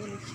বলেছি